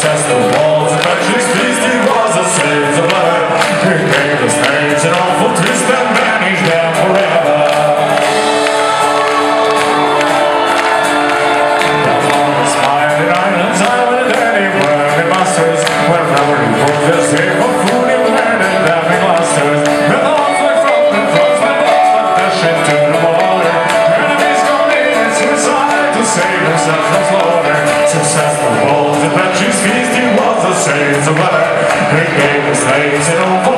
cosas says the great game all.